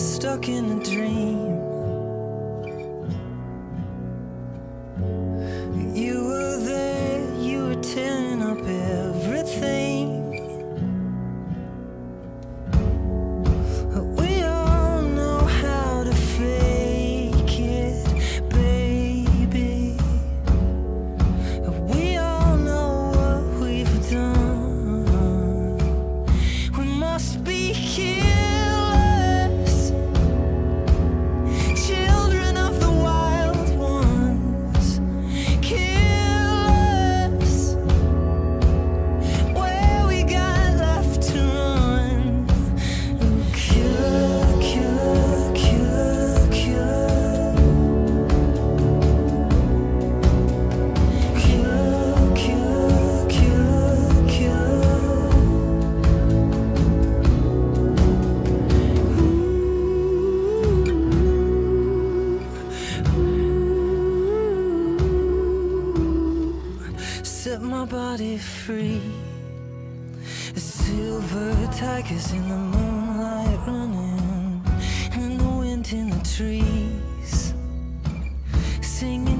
stuck in a dream. singing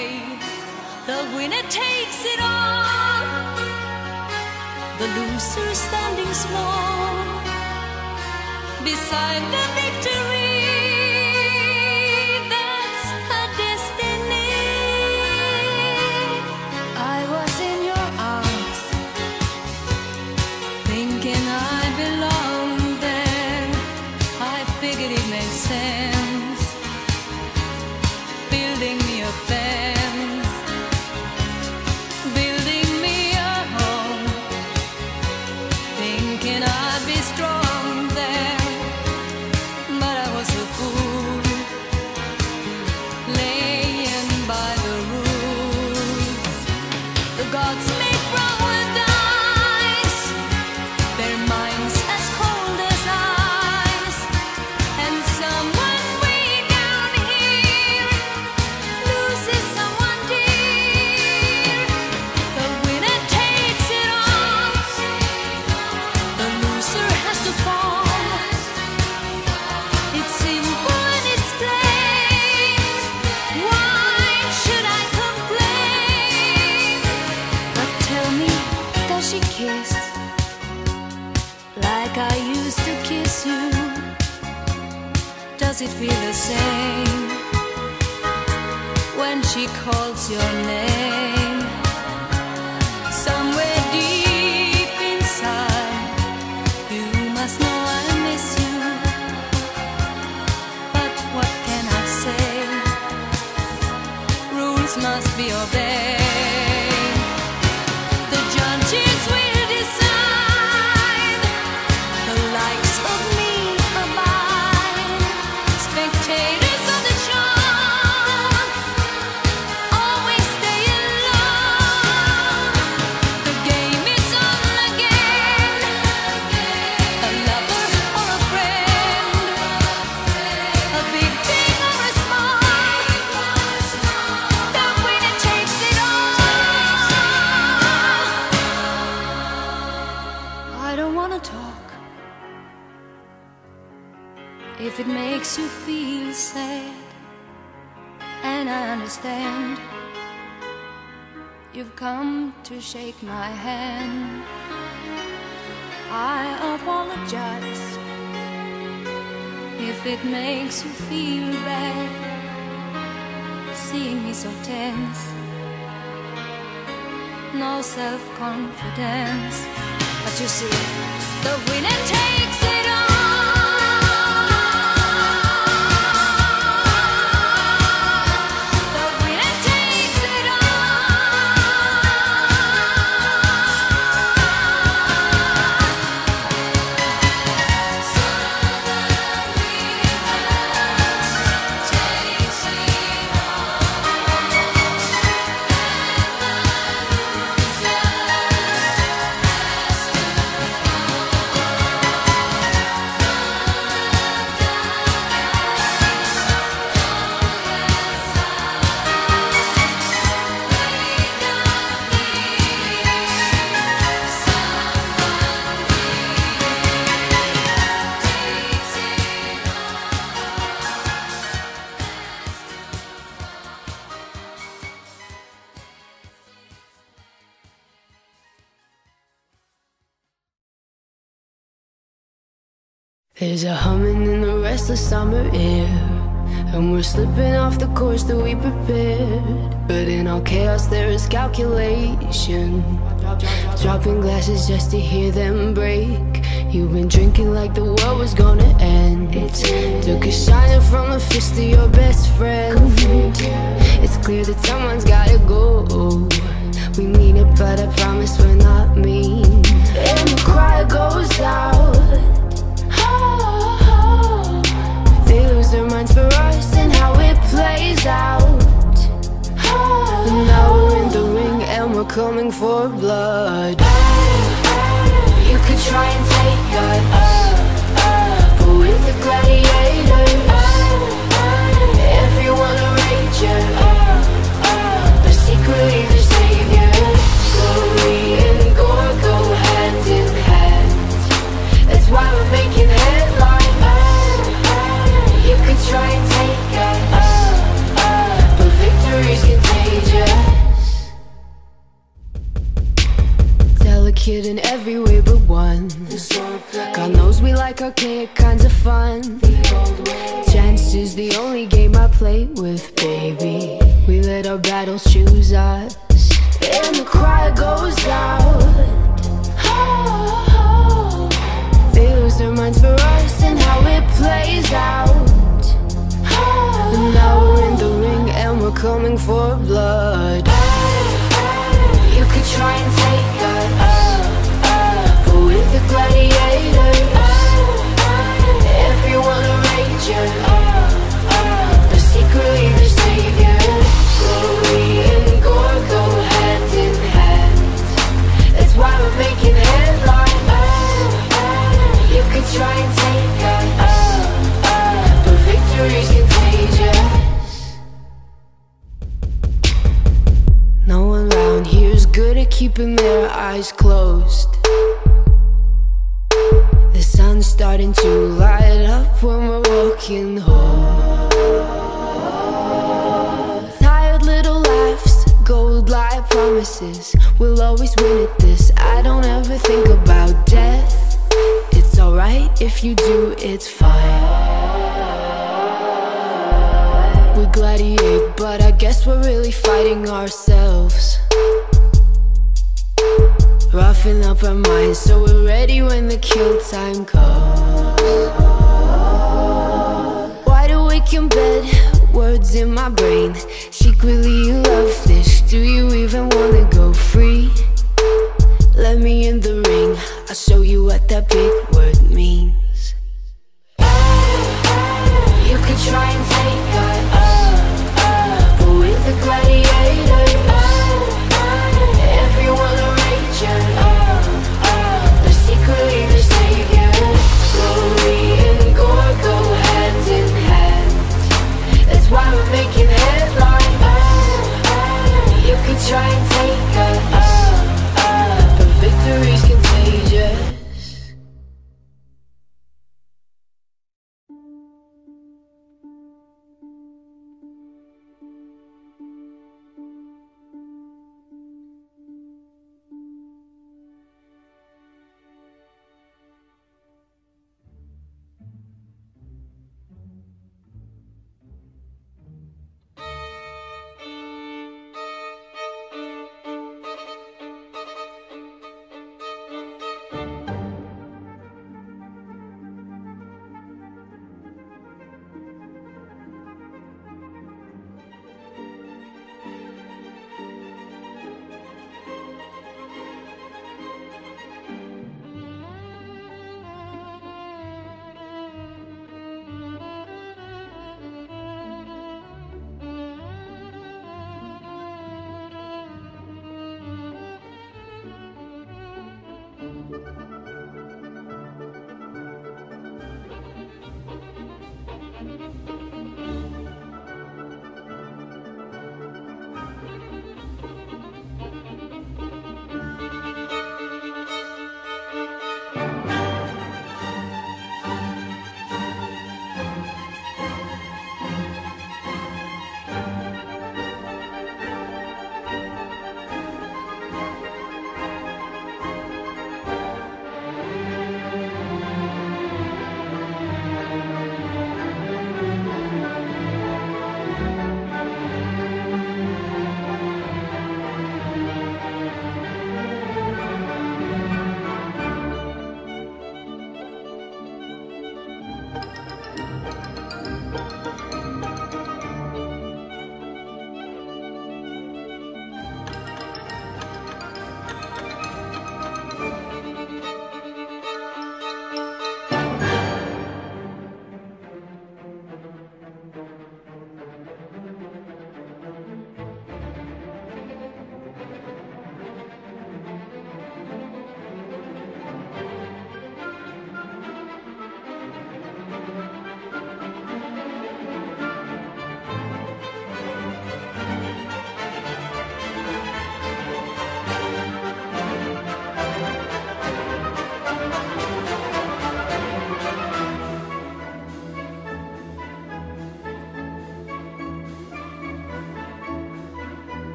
The winner takes it all. The loser standing small beside the victor. It feel the same when she calls your name? If it makes you feel bad, seeing me so tense no self confidence. But you see, the winner takes There's a humming in the restless summer air, and we're slipping off the course that we prepared. But in all chaos, there is calculation. Dropping glasses just to hear them break. You've been drinking like the world was gonna end. Took a shining from the fist of your best friend. It's clear that someone's gotta go. We mean it, but I promise we're not mean. And the cry goes out. Plays out. And now we're in the ring and we're coming for blood. You could try and take us, In every way but one. God knows we like archaic kinds of fun. Chance is the only game I play with, baby. We let our battles choose us, and the cry goes out. They lose their minds for us and how it plays out. And now we're in the ring and we're coming for blood. You could try and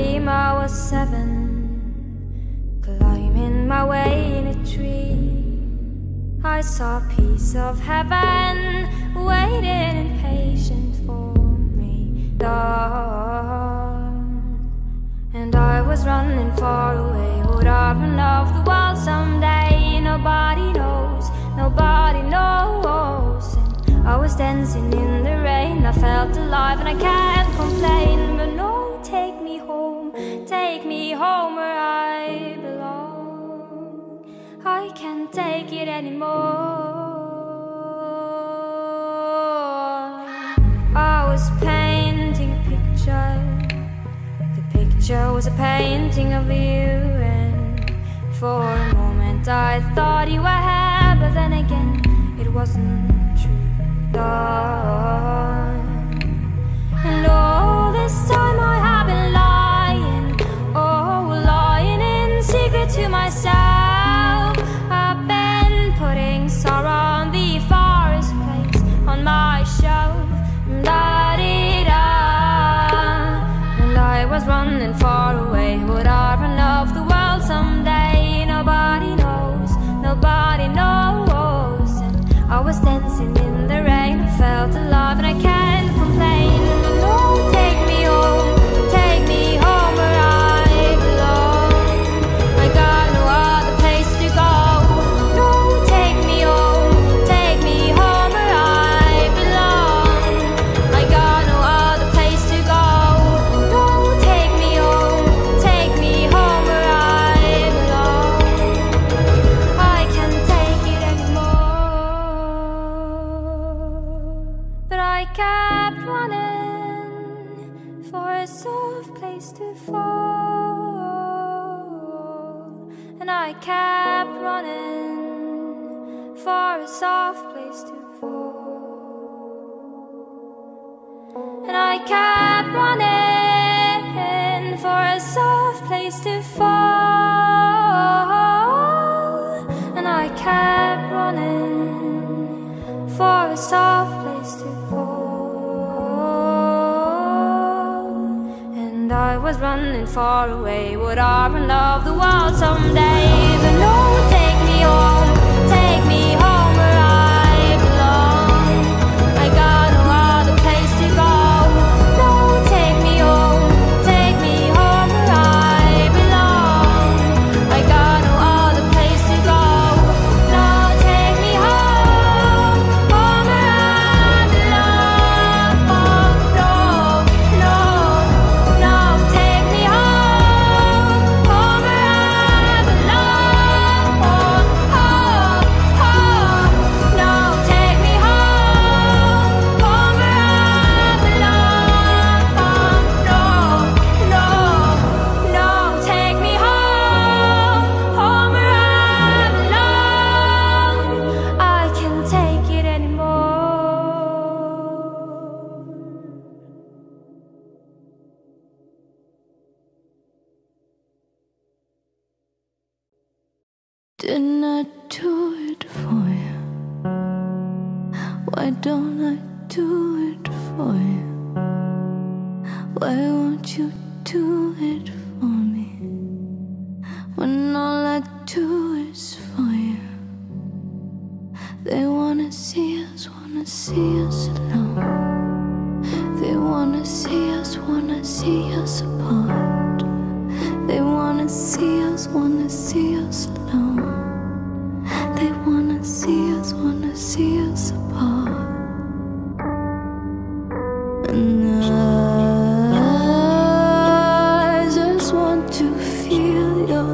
time I was seven, climbing my way in a tree. I saw a piece of heaven waiting impatient for me. And I was running far away. Would I run off the world someday? Nobody knows, nobody knows. And I was dancing in the rain. I felt alive and I can't complain. But no, take me home take me home where I belong. I can't take it anymore. I was painting a picture. The picture was a painting of you, and for a moment I thought you were here, but then again, it wasn't true. Love. And all this time I side.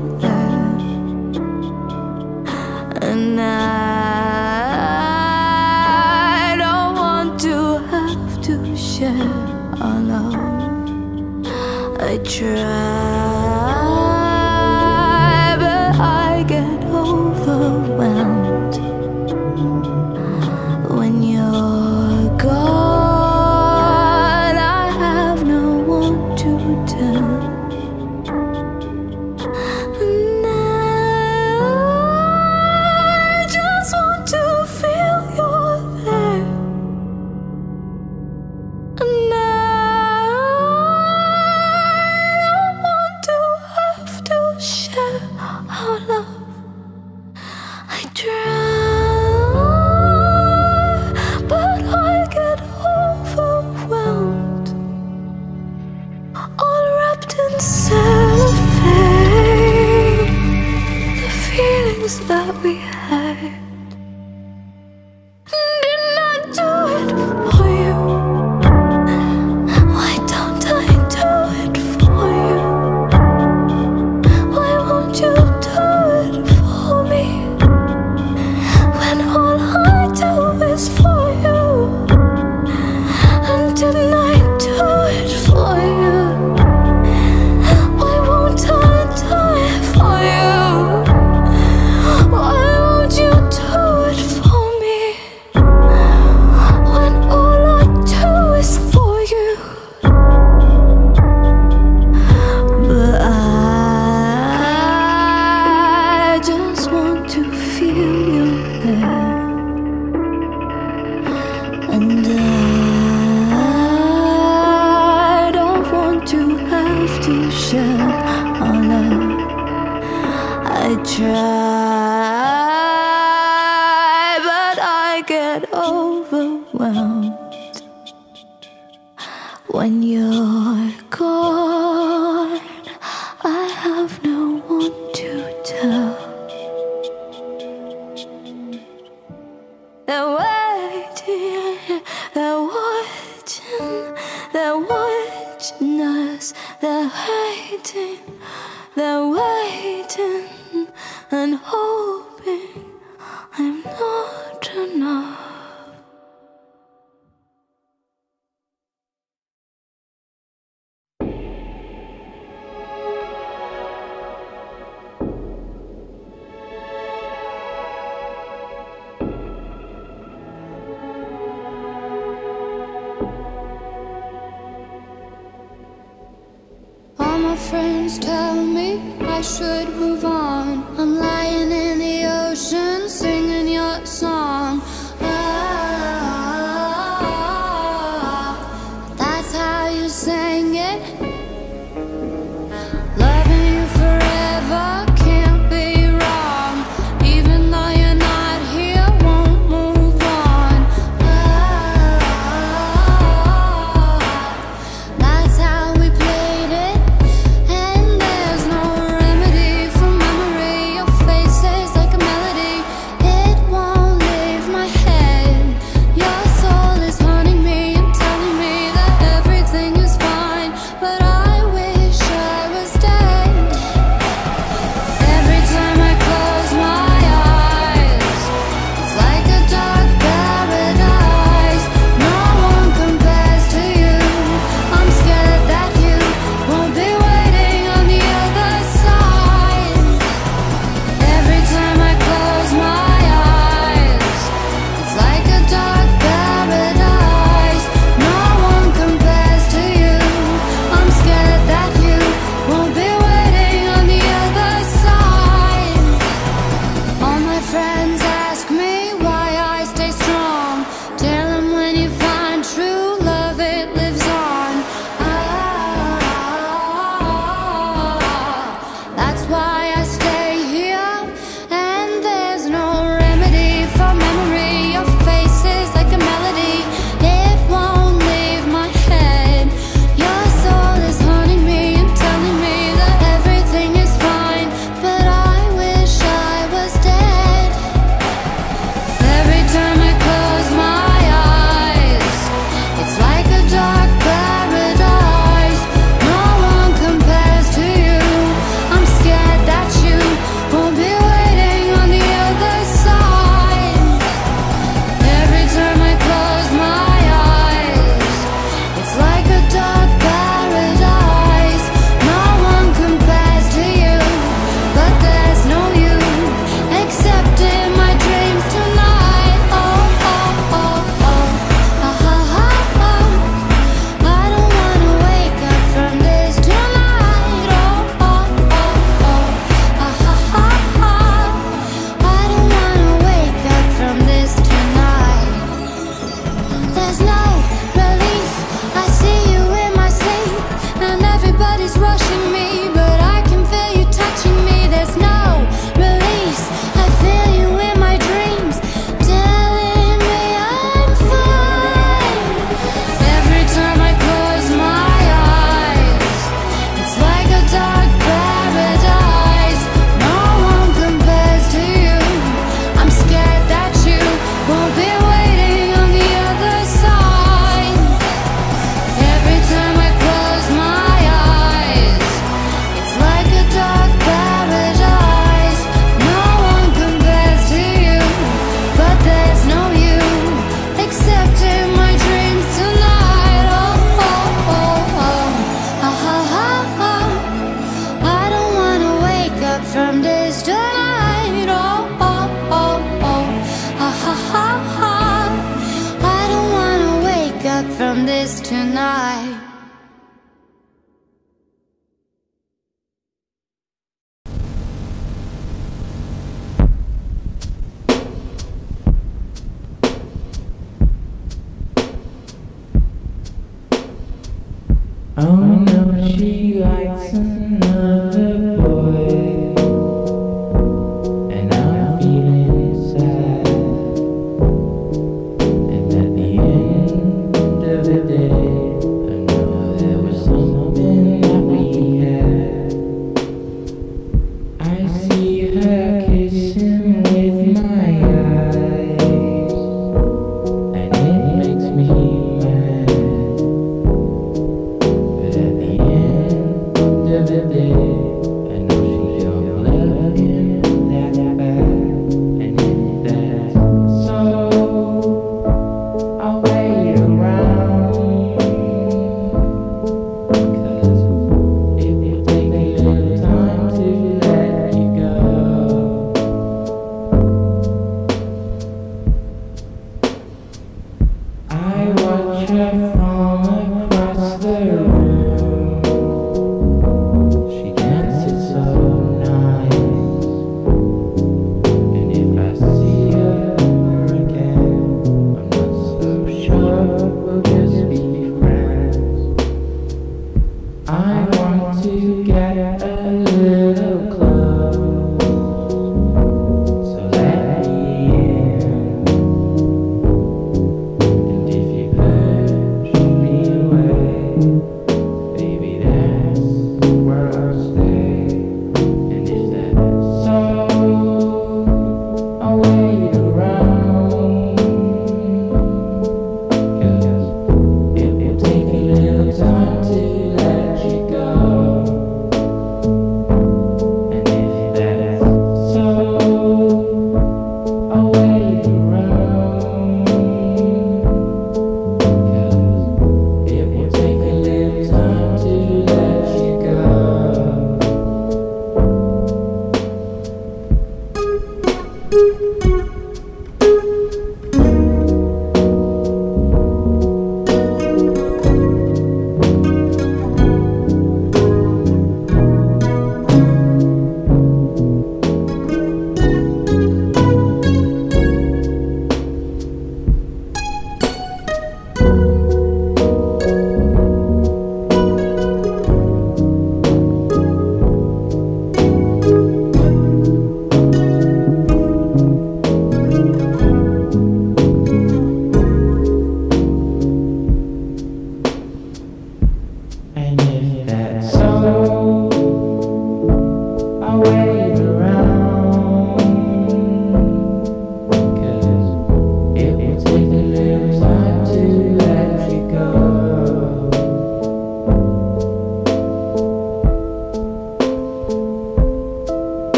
touch. Friends tell me I should move on. I'm lying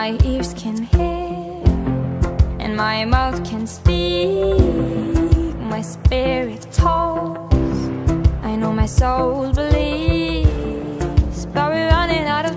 my ears can hear and my mouth can speak my spirit talks. i know my soul believes but we're running out of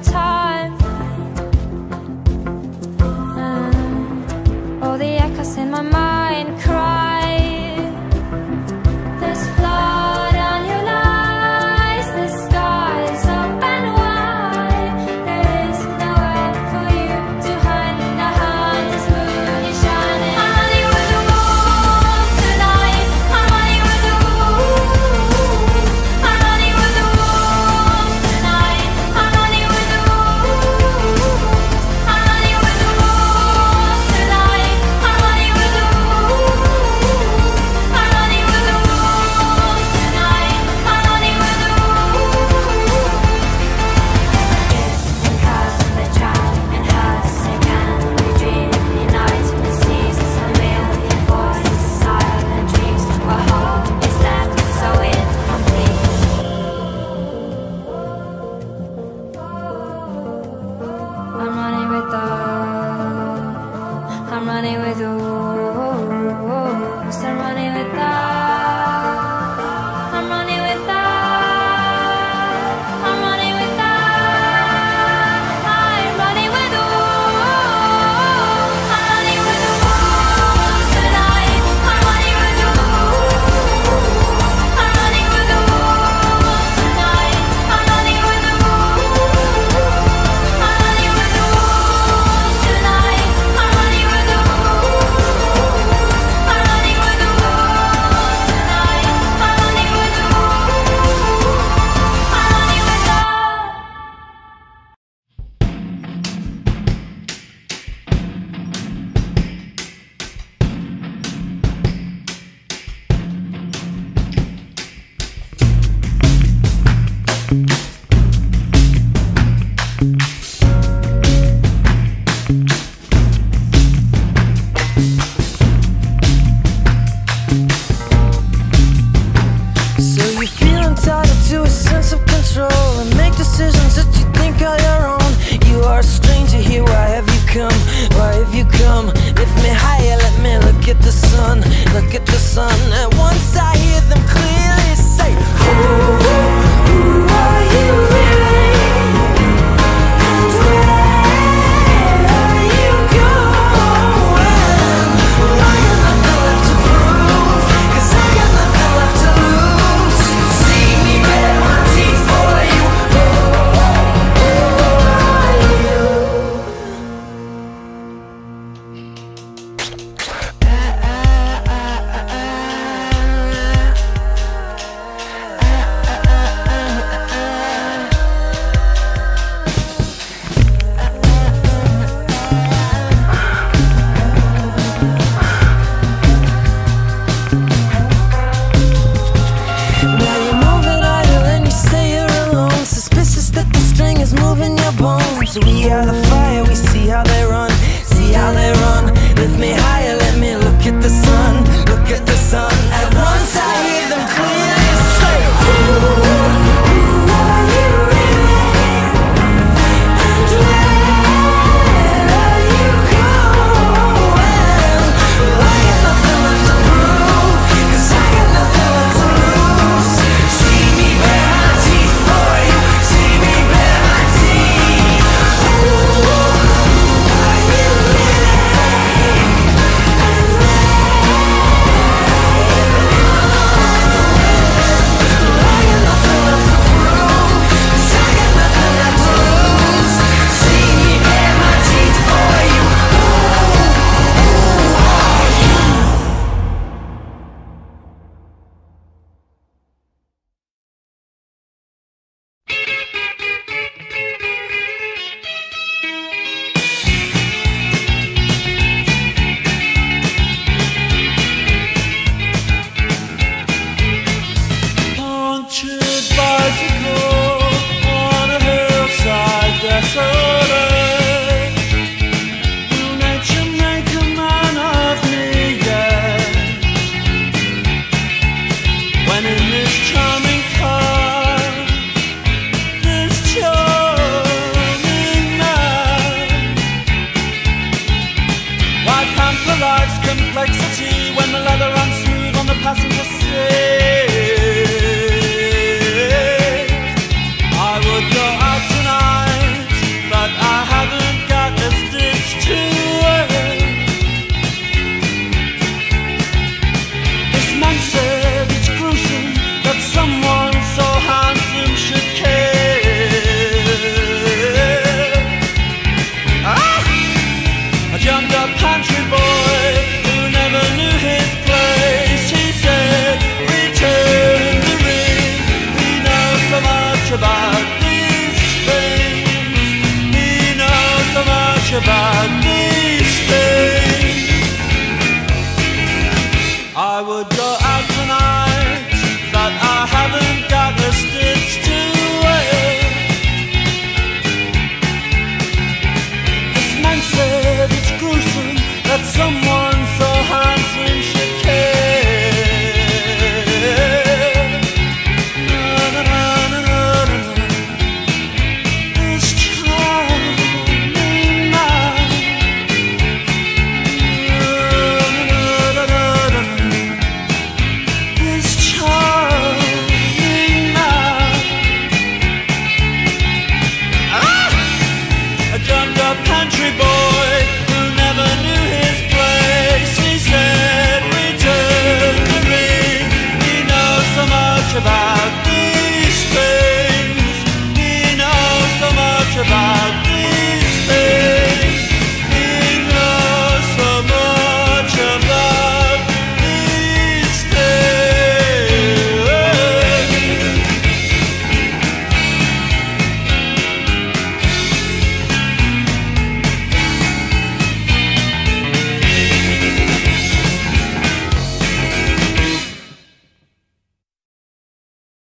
a.